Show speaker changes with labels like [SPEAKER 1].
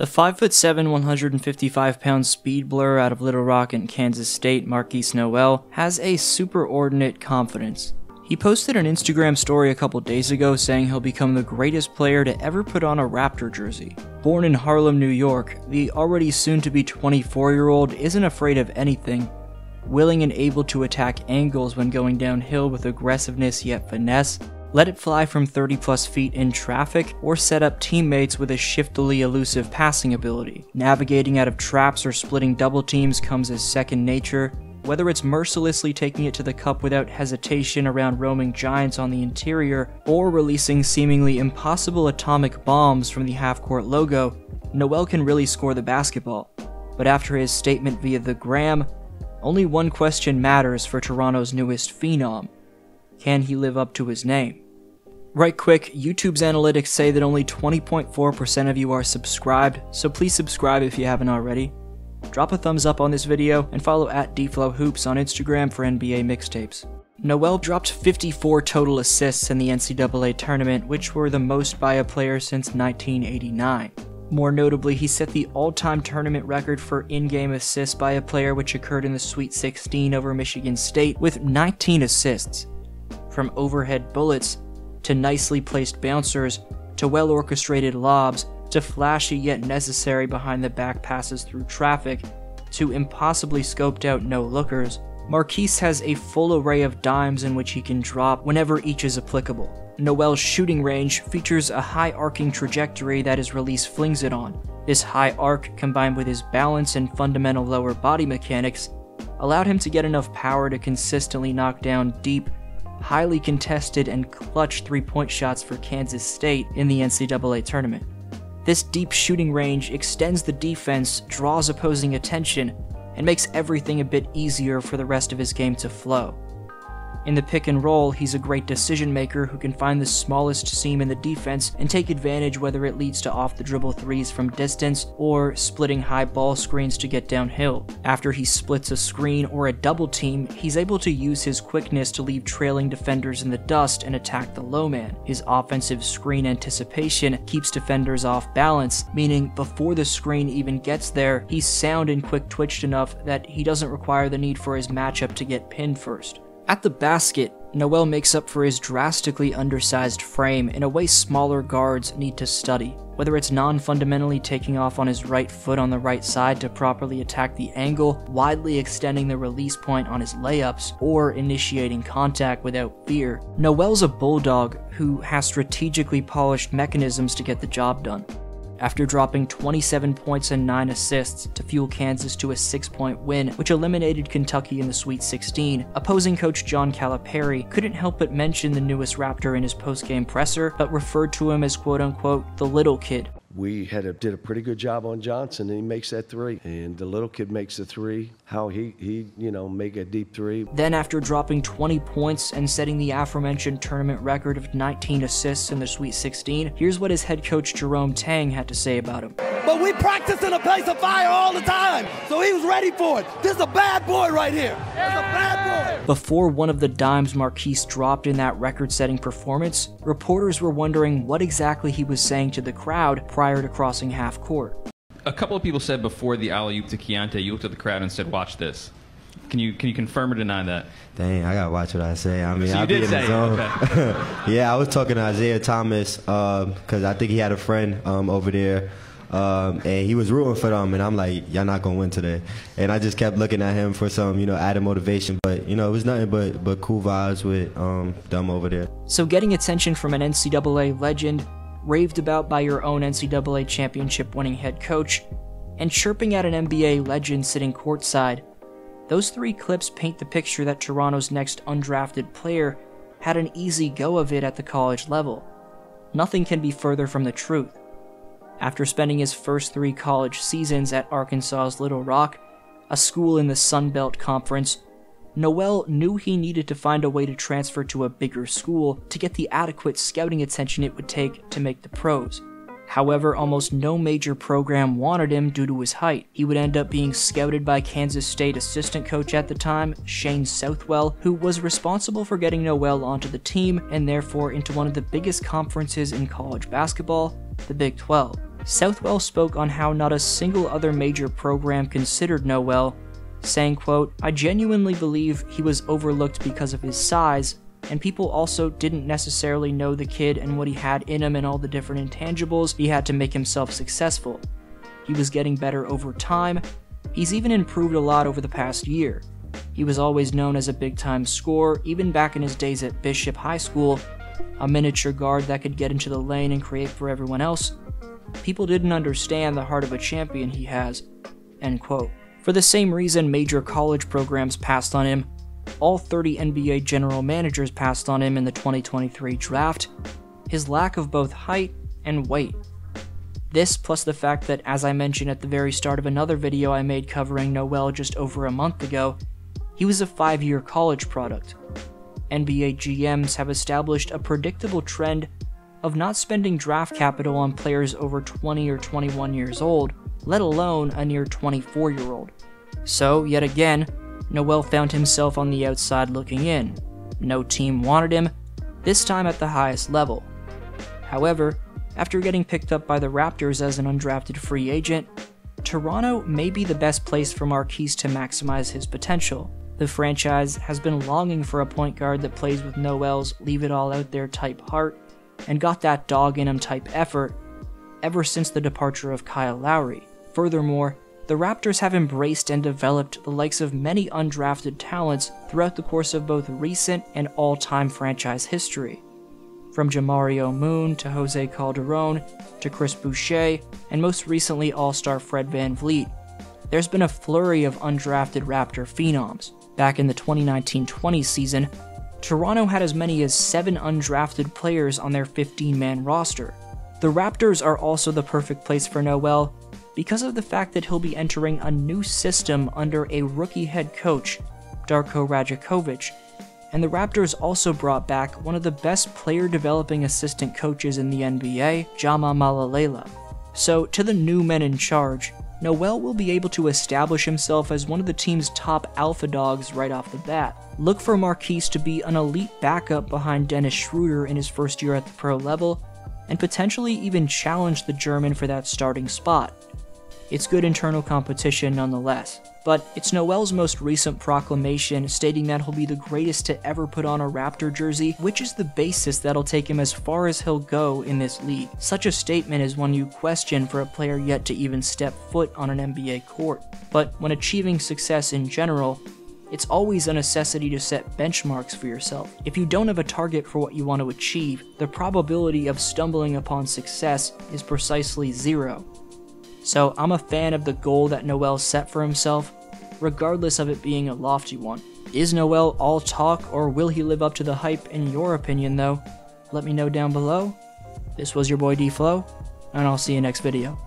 [SPEAKER 1] The 5'7, 155 pound speed blur out of Little Rock in Kansas State, Marquis Nowell, has a superordinate confidence. He posted an Instagram story a couple days ago saying he'll become the greatest player to ever put on a Raptor jersey. Born in Harlem, New York, the already soon to be 24 year old isn't afraid of anything, willing and able to attack angles when going downhill with aggressiveness yet finesse, let it fly from 30 plus feet in traffic, or set up teammates with a shiftily elusive passing ability. Navigating out of traps or splitting double teams comes as second nature, whether it's mercilessly taking it to the cup without hesitation around roaming giants on the interior, or releasing seemingly impossible atomic bombs from the half court logo, Nowell can really score the basketball. But after his statement via the Gram, only one question matters for Toronto's newest phenom can he live up to his name? Right quick, YouTube's analytics say that only 20.4% of you are subscribed, so please subscribe if you haven't already. Drop a thumbs up on this video and follow at DFlowHoops on Instagram for NBA mixtapes. Nowell dropped 54 total assists in the NCAA tournament, which were the most by a player since 1989. More notably, he set the all time tournament record for in game assists by a player, which occurred in the Sweet 16 over Michigan State, with 19 assists. From overhead bullets, to nicely placed bouncers, to well orchestrated lobs, to flashy yet necessary behind the back passes through traffic, to impossibly scoped out no lookers, Marquis has a full array of dimes in which he can drop whenever each is applicable. Nowell's shooting range features a high arcing trajectory that his release flings it on. This high arc, combined with his balance and fundamental lower body mechanics, allowed him to get enough power to consistently knock down deep, highly contested, and clutch three point shots for Kansas State in the NCAA tournament. This deep shooting range extends the defense, draws opposing attention, and makes everything a bit easier for the rest of his game to flow. In the pick and roll, he's a great decision maker who can find the smallest seam in the defense and take advantage whether it leads to off the dribble threes from distance or splitting high ball screens to get downhill. After he splits a screen or a double team, he's able to use his quickness to leave trailing defenders in the dust and attack the low man. His offensive screen anticipation keeps defenders off balance, meaning before the screen even gets there, he's sound and quick twitched enough that he doesn't require the need for his matchup to get pinned first. At the basket, Nowell makes up for his drastically undersized frame in a way smaller guards need to study. Whether it's non fundamentally taking off on his right foot on the right side to properly attack the angle, widely extending the release point on his layups, or initiating contact without fear, Nowell's a bulldog who has strategically polished mechanisms to get the job done after dropping 27 points and 9 assists to fuel Kansas to a 6 point win, which eliminated Kentucky in the Sweet 16. Opposing coach John Calipari couldn't help but mention the newest Raptor in his post game presser, but referred to him as quote unquote the little kid
[SPEAKER 2] we had a, did a pretty good job on Johnson, and he makes that three. And the little kid makes the three. How he he you know make a deep three.
[SPEAKER 1] Then after dropping 20 points and setting the aforementioned tournament record of 19 assists in the Sweet 16, here's what his head coach Jerome Tang had to say about him.
[SPEAKER 3] But we practice in a place of fire all the time, so he was ready for it. This is a bad boy right here. This is a bad
[SPEAKER 1] boy. Before one of the dimes Marquis dropped in that record-setting performance, reporters were wondering what exactly he was saying to the crowd prior to crossing half court.
[SPEAKER 4] A couple of people said before the alley oop to Keyontae, you looked at the crowd and said, "Watch this." Can you can you confirm or deny that?
[SPEAKER 5] Dang, I gotta watch what I say. I mean,
[SPEAKER 4] so
[SPEAKER 5] I
[SPEAKER 4] be
[SPEAKER 5] in
[SPEAKER 4] the
[SPEAKER 5] zone.
[SPEAKER 4] Okay.
[SPEAKER 5] yeah, I was talking to Isaiah Thomas because uh, I think he had a friend um, over there. Um, and he was rooting for them, and I'm like, y'all not gonna win today. And I just kept looking at him for some, you know, added motivation. But you know, it was nothing but but cool vibes with um, them over there.
[SPEAKER 1] So getting attention from an NCAA legend raved about by your own NCAA championship winning head coach, and chirping at an NBA legend sitting courtside, those three clips paint the picture that Toronto's next undrafted player had an easy go of it at the college level. Nothing can be further from the truth. After spending his first three college seasons at Arkansas's Little Rock, a school in the Sun Belt Conference, Nowell knew he needed to find a way to transfer to a bigger school to get the adequate scouting attention it would take to make the pros. However, almost no major program wanted him due to his height. He would end up being scouted by Kansas State assistant coach at the time, Shane Southwell, who was responsible for getting Nowell onto the team and therefore into one of the biggest conferences in college basketball, the Big 12. Southwell spoke on how not a single other major program considered Nowell, saying, quote, I genuinely believe he was overlooked because of his size, and people also didn't necessarily know the kid and what he had in him and all the different intangibles he had to make himself successful. He was getting better over time. He's even improved a lot over the past year. He was always known as a big time scorer, even back in his days at Bishop High School, a miniature guard that could get into the lane and create for everyone else. People didn't understand the heart of a champion he has. End quote. For the same reason major college programs passed on him, all 30 NBA general managers passed on him in the 2023 draft, his lack of both height and weight. This, plus the fact that, as I mentioned at the very start of another video I made covering Nowell just over a month ago, he was a five year college product. NBA GMs have established a predictable trend of not spending draft capital on players over 20 or 21 years old, let alone a near 24 year old. So, yet again, Nowell found himself on the outside looking in. No team wanted him, this time at the highest level. However, after getting picked up by the Raptors as an undrafted free agent, Toronto may be the best place for Marquis to maximize his potential. The franchise has been longing for a point guard that plays with Nowell's leave it all out there type heart and got that dog in him type effort ever since the departure of Kyle Lowry. Furthermore, the Raptors have embraced and developed the likes of many undrafted talents throughout the course of both recent and all time franchise history. From Jamario Moon to Jose Calderon to Chris Boucher, and most recently All Star Fred Van VanVleet, there's been a flurry of undrafted Raptor phenoms. Back in the 2019 20 season, Toronto had as many as seven undrafted players on their 15 man roster. The Raptors are also the perfect place for Noel because of the fact that he'll be entering a new system under a rookie head coach, Darko Rajakovic. And the Raptors also brought back one of the best player developing assistant coaches in the NBA, Jama Mahlalela. So, to the new men in charge, Nowell will be able to establish himself as one of the team's top alpha dogs right off the bat. Look for Marquis to be an elite backup behind Dennis Schroeder in his first year at the pro level, and potentially even challenge the German for that starting spot. It's good internal competition nonetheless. But it's Nowell's most recent proclamation stating that he'll be the greatest to ever put on a Raptor jersey, which is the basis that'll take him as far as he'll go in this league. Such a statement is one you question for a player yet to even step foot on an NBA court. But when achieving success in general, it's always a necessity to set benchmarks for yourself. If you don't have a target for what you want to achieve, the probability of stumbling upon success is precisely zero. So I'm a fan of the goal that Nowell set for himself, regardless of it being a lofty one. Is Nowell all talk, or will he live up to the hype in your opinion though? Let me know down below. This was your boy D Flow, and I'll see you next video.